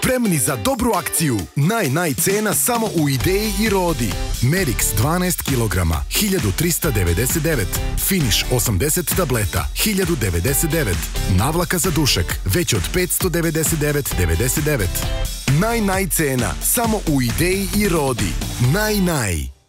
Spremni za dobru akciju. Naj, naj cena samo u ideji i rodi. Merix 12 kg, 1399. Finish 80 tableta, 1099. Navlaka za dušek, već od 599,99. Naj, naj cena samo u ideji i rodi. Naj, naj.